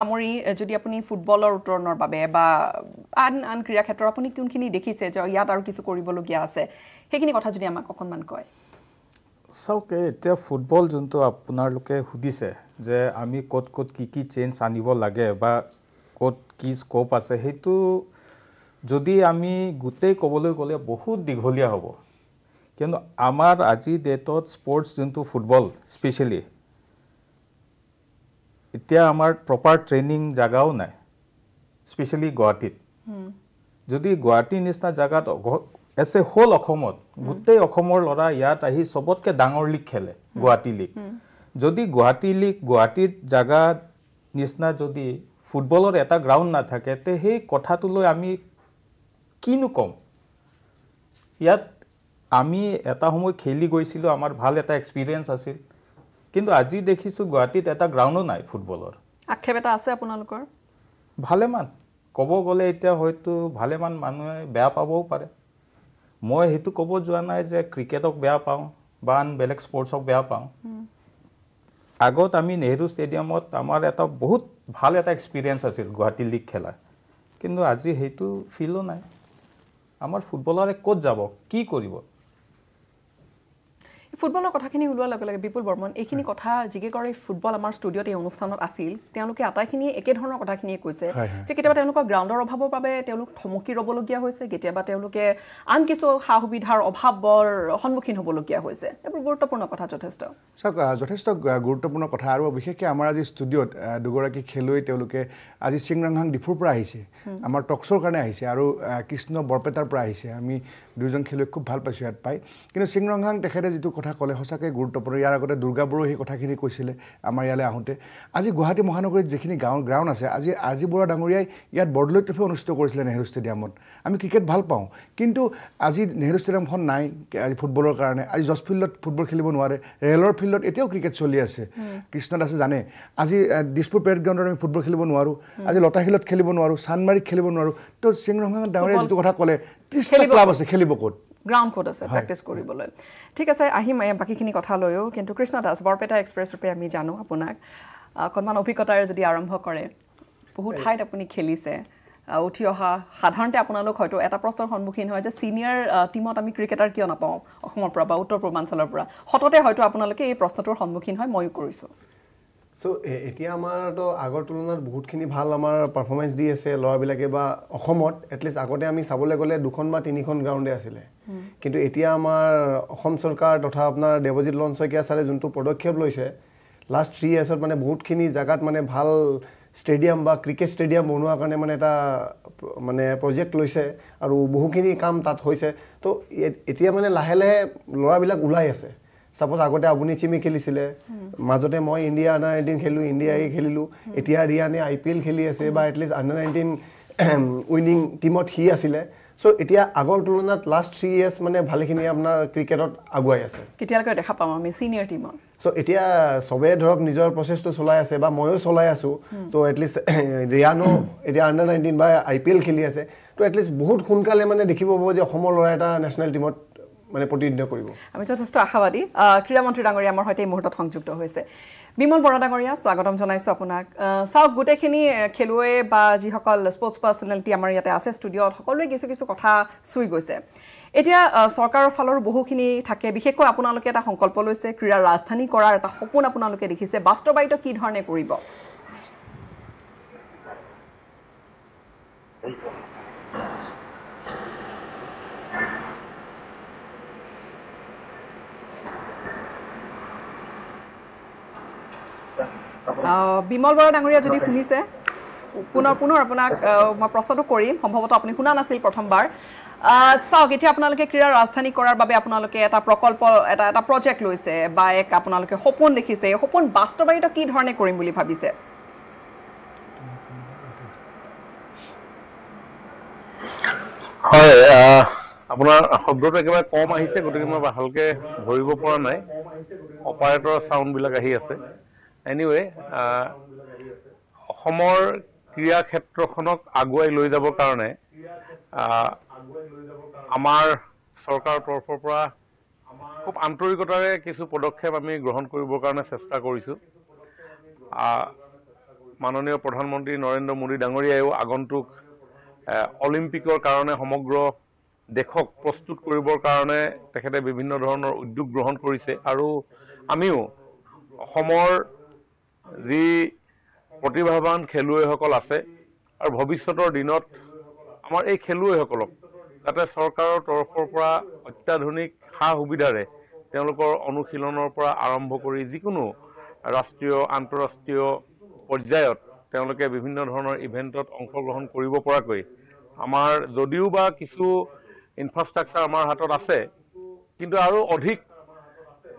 সামৰি যদি আপুনি ফুটবলৰ উত্তৰণৰ বাবে বা আন আন ক্ৰীড়া ক্ষেত্ৰত আপুনি কোনখিনি দেখিছে যে ইয়াত আৰু কিছু কৰিবলগীয়া আছে সেইখিনি কথা যদি আমাক অকণমান কয়। চাওক এতিয়া ফুটবল যোনটো আপোনালোকে সুধিছে যে আমি ক'ত ক'ত কি কি চেঞ্জ আনিব লাগে বা ক'ত কি স্ক'প আছে সেইটো যদি আমি গোটেই ক'বলৈ গ'লে বহুত দীঘলীয়া হ'ব। কিন্তু আমাৰ আজিৰ ডেটত স্পৰ্টছ যোনটো ফুটবল স্পেচিয়েলি এতিয়া আমাৰ প্ৰপাৰ ট্ৰেইনিং জেগাও নাই স্পেচিয়েলি গুৱাহাটীত। যদি গুৱাহাটীৰ নিচিনা জেগাত এজ এ হোল অসমত গোটেই অসমৰ ল'ৰা ইয়াত আহি চবতকৈ ডাঙৰ লীগ খেলে গুৱাহাটী লীগ। যদি গুৱাহাটী লীগ গুৱাহাটীত জেগাত নিচিনা যদি ফুটবলৰ এটা গ্ৰাউণ্ড নাথাকে তে সেই কথাটোলৈ আমি কিনো ক'ম? ইয়াত আমি এটা সময় খেলি গৈছিলোঁ আমাৰ ভাল এটা এক্সপিৰিয়েঞ্চ আছিল। কিন্তু আজি দেখিছোঁ গুৱাহাটীত এটা গ্ৰাউণ্ডো নাই ফুটবলৰ। আক্ষেপ এটা আছে আপোনালোকৰ? ভালেমান। ক'ব গ'লে এতিয়া হয়তো ভালেমান মানুহে বেয়া পাবও পাৰে। মই সেইটো ক'ব যোৱা নাই যে ক্ৰিকেটক বেয়া পাওঁ বা আন বেলেগ স্পৰ্টছক বেয়া পাওঁ। আগত আমি নেহৰু ষ্টেডিয়ামত আমাৰ এটা বহুত ভাল এটা এক্সপিৰিয়েঞ্চ আছিল গুৱাহাটী লীগ খেলা। কিন্তু আজি সেইটো ফিলো নাই। আমাৰ ফুটবলাৰে ক'ত যাব? কি কৰিব? ফুটবলৰ কথাখিনি ওলোৱাৰ লগে লগে বিপুল বৰ্মন এইখিনি কথা যিকেইগৰাকী ফুটবল আমাৰ ষ্টুডিঅ'ত এই অনুষ্ঠানত আছিল তেওঁলোকে আটাইখিনিয়ে একেধৰণৰ কথাখিনিয়ে কৈছে যে কেতিয়াবা তেওঁলোকৰ গ্ৰাউণ্ডৰ অভাৱৰ বাবে তেওঁলোক থমকি ৰ'বলগীয়া হৈছে কেতিয়াবা তেওঁলোকে আন কিছু সা সুবিধাৰ অভাৱৰ সন্মুখীন হ'বলগীয়া হৈছে। এইবোৰ গুৰুত্বপূৰ্ণ কথা যথেষ্ট। চাওক যথেষ্ট গুৰুত্বপূৰ্ণ কথা আৰু বিশেষকৈ আমাৰ আজি ষ্টুডিঅ'ত দুগৰাকী খেলুৱৈ তেওঁলোকে আজি চিংৰাংহাং ডিফুৰ পৰা আহিছে। আমাৰ টকশ্ব'ৰ কাৰণে আহিছে আৰু কৃষ্ণ বৰপেটাৰ পৰা আহিছে। আমি দুয়োজন খেলুৱৈক খুব ভাল পাইছোঁ ইয়াত পাই। কিন্তু চিংৰংহাং তেখেতে যিটো কথা ক'লে সঁচাকৈ গুৰুত্বপূৰ্ণ। ইয়াৰ আগতে দুৰ্গা বড়ো সেই কথাখিনি কৈছিলে আমাৰ ইয়ালৈ আহোঁতে। আজি গুৱাহাটী মহানগৰীত যিখিনি গাঁও গ্ৰাউণ্ড আছে আজি আজি বৰুৱা ডাঙৰীয়াই ইয়াত বৰদলৈ ট্ৰফি অনুষ্ঠিত কৰিছিলে নেহেৰু ষ্টেডিয়ামত। আমি ক্ৰিকেট ভাল পাওঁ কিন্তু আজি নেহেৰু ষ্টেডিয়ামখন নাই আজি ফুটবলৰ কাৰণে। আজি জজ ফিল্ডত ফুটবল খেলিব নোৱাৰে ৰেলৰ ফিল্ডত এতিয়াও ক্ৰিকেট চলি আছে। কৃষ্ণ দাসে জানে আজি দিছপুৰ পেৰেড গ্ৰাউণ্ডত আমি ফুটবল খেলিব নোৱাৰোঁ। আজি লতাশিলত খেলিব নোৱাৰোঁ চানমাৰীত খেলিব নোৱাৰোঁ। তো চিংৰংহাং ডাঙৰীয়াই যিটো কথা ক'লে ত্ৰিছটা ক্লাব আছে খেলিব ক'ত? গ্ৰাউণ্ড ক'ত আছে? প্ৰেক্টিছ কৰিবলৈ। ঠিক আছে আহিম বাকীখিনি কথা লৈও। কিন্তু কৃষ্ণ দাস বৰপেটা এক্সপ্ৰেছ ৰূপে আমি জানো আপোনাক। অকণমান অভিজ্ঞতাৰে যদি আৰম্ভ কৰে বহু ঠাইত আপুনি খেলিছে। উঠি অহা সাধাৰণতে আপোনালোক হয়তো এটা প্ৰশ্নৰ সন্মুখীন হয় যে ছিনিয়ৰ টীমত আমি ক্ৰিকেটাৰ কিয় নাপাওঁ? অসমৰ পৰা বা উত্তৰ পূৰ্বাঞ্চলৰ পৰা। সততে হয়তো আপোনালোকে এই প্ৰশ্নটোৰ সন্মুখীন হয় ময়ো কৰিছোঁ। চ' এতিয়া আমাৰতো আগৰ তুলনাত বহুতখিনি ভাল আমাৰ পাৰফৰ্মেঞ্চ দি আছে ল'ৰাবিলাকে বা অসমত এটলিষ্ট আগতে আমি চাবলৈ গ'লে দুখন বা তিনিখন গ্ৰাউণ্ডে আছিলে। কিন্তু এতিয়া আমাৰ অসম চৰকাৰ তথা আপোনাৰ দেৱজিৎ লন শইকীয়া ছাৰে যোনটো পদক্ষেপ লৈছে লাষ্ট থ্ৰী ইয়াৰ্ছত মানে বহুতখিনি জেগাত মানে ভাল ষ্টেডিয়াম বা ক্ৰিকেট ষ্টেডিয়াম বনোৱাৰ কাৰণে মানে এটা মানে প্ৰজেক্ট লৈছে আৰু বহুখিনি কাম তাত হৈছে। তো এতিয়া মানে লাহে লাহে ল'ৰাবিলাক ওলাই আছে। ছাপ'জ আগতে আপুনি চিমি খেলিছিলে মাজতে মই ইণ্ডিয়া আণ্ডাৰ নাইনটিন খেলিলোঁ ইণ্ডিয়াই খেলিলোঁ এতিয়া ৰিয়ানে আই পি এল খেলি আছে বা at least under nineteen winning টীমত সি আছিলে। চ' এতিয়া আগৰ তুলনাত লাষ্ট থ্ৰী ইয়াৰ্ছ মানে ভালেখিনি আপোনাৰ ক্ৰিকেটত আগুৱাই আছে। কেতিয়ালৈকে দেখা পাম আমি ছিনিয়ৰ টীমত চ' এতিয়া চবেই ধৰক নিজৰ প্ৰচেছটো চলাই আছে বা ময়ো চলাই আছোঁ। ত' এটলিষ্ট ৰিয়ানো এতিয়া আণ্ডাৰ নাইনটিন বা আই পি এল খেলি আছে। ত' এটলিষ্ট বহুত সোনকালে মানে দেখিব পাব যে অসমৰ ল'ৰা এটা নেশ্যনেল টীমত মানে প্ৰতিনিধিত্ব কৰিব। আমি যথেষ্ট আশাবাদী। ক্ৰীড়ামন্ত্ৰী ডাঙৰীয়া আমাৰ সৈতে এই মুহূৰ্তত সংযুক্ত হৈছে। বিমল বৰা ডাঙৰীয়া স্বাগতম জনাইছোঁ আপোনাক। চাওক গোটেইখিনি খেলুৱৈ বা যিসকল স্পৰ্টছ পাৰ্চনেলিটি আমাৰ ইয়াতে আছে ষ্টুডিঅ'ত সকলোৱে কিছু কিছু কথা চুই গৈছে। এতিয়া চৰকাৰৰ ফালৰ বহুখিনি থাকে। বিশেষকৈ আপোনালোকে এটা সংকল্প লৈছে ক্ৰীড়াৰ ৰাজধানী কৰাৰ এটা সপোন আপোনালোকে দেখিছে। বাস্তৱায়িত কি ধৰণে কৰিব? বিমল বৰা ডাঙৰীয়া যদি শুনিছে পুনৰ পুনৰ আপোনাক মই প্ৰশ্নটো কৰিম। সম্ভৱতঃ আপুনি শুনা নাছিল প্ৰথমবাৰ। চাওক এতিয়া আপোনালোকে ক্ৰীড়া ৰাজধানী কৰাৰ বাবে আপোনালোকে এটা প্ৰকল্প এটা এটা প্ৰজেক্ট লৈছে বা এক আপোনালোকে সপোন দেখিছে। এই সপোন বাস্তৱায়িত কি ধৰণে কৰিম বুলি ভাবিছে? হয় আপোনাৰ শব্দটো একেবাৰে কম আহিছে গতিকে মই ভালকে ধৰিব পৰা নাই। অপাৰেটৰ চাউণ্ডবিলাক আহি আছে। এনিৱে অসমৰ ক্ৰীড়া ক্ষেত্ৰখনক আগুৱাই লৈ যাবৰ কাৰণে আমাৰ চৰকাৰৰ তৰফৰ পৰা খুব আন্তৰিকতাৰে কিছু পদক্ষেপ আমি গ্ৰহণ কৰিবৰ কাৰণে চেষ্টা কৰিছোঁ। মাননীয় প্ৰধানমন্ত্ৰী নৰেন্দ্ৰ মোদী ডাঙৰীয়াইও আগন্তুক অলিম্পিকৰ কাৰণে সমগ্ৰ দেশক প্ৰস্তুত কৰিবৰ কাৰণে তেখেতে বিভিন্ন ধৰণৰ উদ্যোগ গ্ৰহণ কৰিছে। আৰু আমিও অসমৰ যি প্ৰতিভাৱান খেলুৱৈসকল আছে আৰু ভৱিষ্যতৰ দিনত আমাৰ এই খেলুৱৈসকলক যাতে চৰকাৰৰ তৰফৰ পৰা অত্যাধুনিক সা সুবিধাৰে তেওঁলোকৰ অনুশীলনৰ পৰা আৰম্ভ কৰি যিকোনো ৰাষ্ট্ৰীয় আন্তঃৰাষ্ট্ৰীয় পৰ্যায়ত তেওঁলোকে বিভিন্ন ধৰণৰ ইভেণ্টত অংশগ্ৰহণ কৰিব পৰাকৈ আমাৰ যদিও বা কিছু ইনফ্ৰাষ্ট্ৰাকচাৰ আমাৰ হাতত আছে কিন্তু আৰু অধিক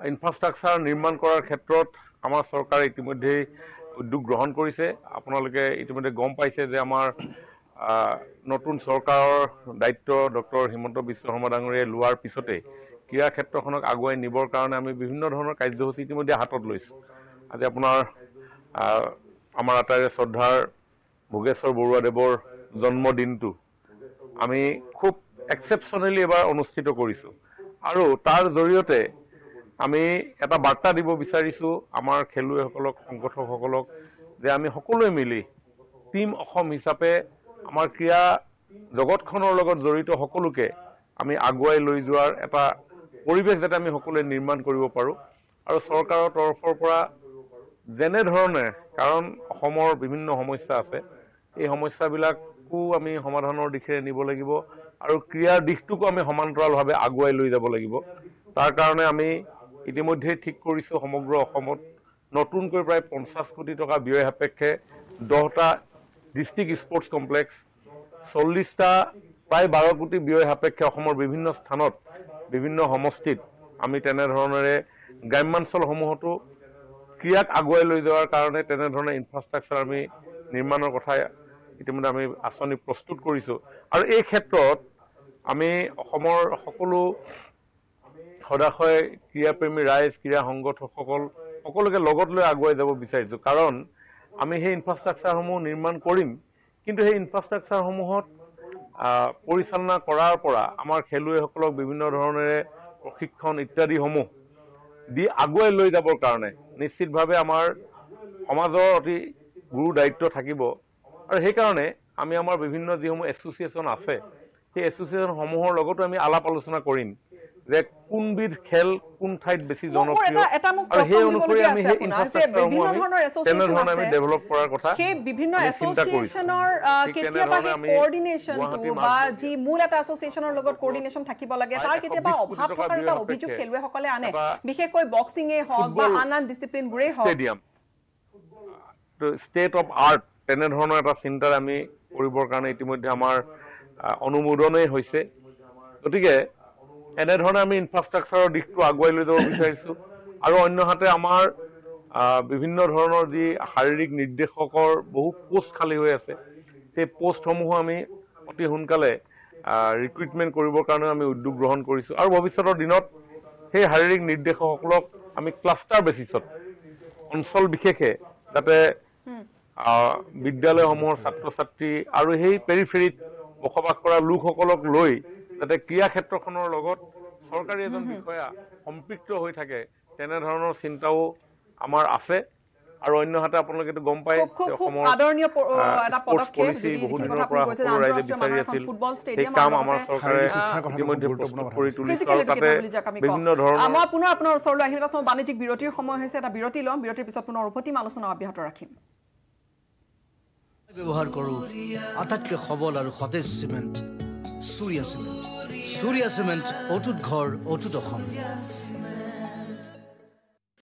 ইনফ্ৰাষ্ট্ৰাকচাৰ নিৰ্মাণ কৰাৰ ক্ষেত্ৰত আমাৰ চৰকাৰে ইতিমধ্যেই উদ্যোগ গ্ৰহণ কৰিছে। আপোনালোকে ইতিমধ্যে গম পাইছে যে আমাৰ নতুন চৰকাৰৰ দায়িত্ব ডক্টৰ হিমন্ত বিশ্ব শৰ্মা ডাঙৰীয়াই লোৱাৰ পিছতে ক্ৰীড়া ক্ষেত্ৰখনক আগুৱাই নিবৰ কাৰণে আমি বিভিন্ন ধৰণৰ কাৰ্যসূচী ইতিমধ্যে হাতত লৈছোঁ। আজি আপোনাৰ আমাৰ আটাইৰে শ্ৰদ্ধাৰ ভোগেশ্বৰ বৰুৱাদেৱৰ জন্মদিনটো আমি খুব এক্সেপশ্যনেলি এবাৰ অনুষ্ঠিত কৰিছোঁ। আৰু তাৰ জৰিয়তে আমি এটা বাৰ্তা দিব বিচাৰিছোঁ আমাৰ খেলুৱৈসকলক সংগঠকসকলক যে আমি সকলোৱে মিলি টীম অসম হিচাপে আমাৰ ক্ৰীড়া জগতখনৰ লগত জড়িত সকলোকে আমি আগুৱাই লৈ যোৱাৰ এটা পৰিৱেশ যাতে আমি সকলোৱে নিৰ্মাণ কৰিব পাৰোঁ। আৰু চৰকাৰৰ তৰফৰ পৰা যেনেধৰণে কাৰণ অসমৰ বিভিন্ন সমস্যা আছে এই সমস্যাবিলাকো আমি সমাধানৰ দিশে নিব লাগিব আৰু ক্ৰীড়াৰ দিশটোকো আমি সমান্তৰালভাৱে আগুৱাই লৈ যাব লাগিব। তাৰ কাৰণে আমি ইতিমধ্যেই ঠিক কৰিছোঁ সমগ্ৰ অসমত। নতুনকৈ প্ৰায় পঞ্চাছ কোটি টকা ব্যয় সাপেক্ষে দহটা ডিষ্ট্ৰিক্ট স্পৰ্টছ কমপ্লেক্স চল্লিছটা প্ৰায় বাৰ কোটি ব্যয় সাপেক্ষে অসমৰ বিভিন্ন স্থানত বিভিন্ন সমষ্টিত আমি তেনেধৰণেৰে গ্ৰাম্যাঞ্চলসমূহতো ক্ৰীড়াক আগুৱাই লৈ যোৱাৰ কাৰণে তেনেধৰণে ইনফ্ৰাষ্ট্ৰাকচাৰ আমি নিৰ্মাণৰ কথা ইতিমধ্যে আমি আঁচনি প্ৰস্তুত কৰিছোঁ। আৰু এই ক্ষেত্ৰত আমি অসমৰ সকলো সদাশয় ক্ৰীড়াপ্ৰেমী ৰাইজ ক্ৰীড়া সংগঠকসকল সকলোকে লগত লৈ আগুৱাই যাব বিচাৰিছোঁ। কাৰণ আমি সেই ইনফ্ৰাষ্ট্ৰাকচাৰসমূহ নিৰ্মাণ কৰিম কিন্তু সেই ইনফ্ৰাষ্ট্ৰাকচাৰসমূহত পৰিচালনা কৰাৰ পৰা আমাৰ খেলুৱৈসকলক বিভিন্ন ধৰণেৰে প্ৰশিক্ষণ ইত্যাদিসমূহ দি আগুৱাই লৈ যাবৰ কাৰণে নিশ্চিতভাৱে আমাৰ সমাজৰ অতি গুৰু দায়িত্ব থাকিব। আৰু সেইকাৰণে আমি আমাৰ বিভিন্ন যিসমূহ এছ'চিয়েশ্যন আছে সেই এছ'চিয়েশ্যনসমূহৰ লগতো আমি আলাপ আলোচনা কৰিম। যে কোনবিধ খেল কোন ঠাইত বেছি জনপ্ৰিয় এটা- এটা মোক আৰু সেই প্ৰশ্ন অনুসৰি সুধিবলগীয়া আমি আছে সেই আপোনাৰ, যে ইনফ্ৰাষ্ট্ৰাকচাৰসমূহ বিভিন্ন আমি ধৰণৰ association তেনেধৰণে আমি আছে। ডেভেলপ কৰাৰ কথা সেই বিভিন্ন আমি চিন্তা কৰিছোঁ। এছ'চিয়েশ্যনৰ আহ, ঠিক কেতিয়াবা তেনেধৰণে সেই আমি কোঅৰ্ডিনেশ্যনটো গুৱাহাটী বা মাৰ্চ- যি মূল এটা এছ'চিয়েশ্যনৰ লগত কোঅৰ্ডিনেশ্যন থাকিব লাগে তাৰ প্ৰায় কেতিয়াবা 120 কোটি অভাৱ টকা থকাৰ এটা ব্যয় অভিযোগ সাপেক্ষে খেলুৱৈসকলে আনে। বিশেষকৈ বক্সিঙেই হওক বা আন আন ডিচিপ্লিনবোৰেই হওক। ষ্টেট অফ আৰ্ট তেনেধৰণৰ এটা চিন্তাৰে আমি কৰিবৰ কাৰণে ইতিমধ্যে আমাৰ অনুমোদনেই হৈছে। গতিকে এনেধৰণে আমি ইনফ্ৰাষ্ট্ৰাকচাৰৰ দিশটো আগুৱাই লৈ যাব বিচাৰিছোঁ। আৰু অন্যহাতে আমাৰ বিভিন্ন ধৰণৰ যি শাৰীৰিক নিৰ্দেশকৰ বহু পোষ্ট খালী হৈ আছে সেই পোষ্টসমূহো আমি অতি সোনকালে ৰিক্ৰুইটমেণ্ট কৰিবৰ কাৰণেও আমি উদ্যোগ গ্ৰহণ কৰিছোঁ। আৰু ভৱিষ্যতৰ দিনত সেই শাৰীৰিক নিৰ্দেশকসকলক আমি ক্লাষ্টাৰ বেচিছত অঞ্চল বিশেষে যাতে বিদ্যালয়সমূহৰ ছাত্ৰ ছাত্ৰী আৰু সেই পেৰিফেৰীত বসবাস কৰা লোকসকলক লৈ যাতে ক্ৰীড়া ক্ষেত্ৰখনৰ লগত চৰকাৰী এজন বিষয়া সম্পৃক্ত হৈ থাকে তেনেধৰণৰ চিন্তাও আমাৰ আছে। আৰু অন্যহাতে আপোনালোকেতো গম পায় খুব খুব যে খুব অসমৰ আদৰণীয় প- আহ, এটা স্পৰ্টছ পদক্ষেপ পলিচি যদি বহুত যিখিনি দিনৰ কথা পৰা আপুনি কৈছে যে সকলো ৰাইজে আন্তঃৰাষ্ট্ৰীয় বিচাৰি মানৰ এখন আছিল। ফুটবল সেই ষ্টেডিয়াম কাম আৰু আমাৰ লগতে, চৰকাৰে শাৰীৰিক শিক্ষাৰ কথাটো ইতিমধ্যে খুব গুৰুত্বপূৰ্ণ প্ৰস্তুত কথা। কৰি কৈছে। তুলিছে Physical আৰু education তাতে বুলি যাক আমি কওঁ। বিভিন্ন আহ, ধৰণৰ মই পুনৰ আপোনাৰ ওচৰলৈ আহিম এটা সময় বাণিজ্যিক বিৰতিৰ সময় হৈছে এটা বিৰতি ল'ম। বিৰতিৰ পিছত পুনৰ উভতিম আলোচনা অব্যাহত ৰাখিম। ব্যৱহাৰ কৰোঁ। আটাইতকৈ সবল আৰু সতেজ চিমেণ্ট। চুৰিয়া চিমেণ্ট চুৰিয়া চিমেণ্ট অটুট ঘৰ অটুট অসম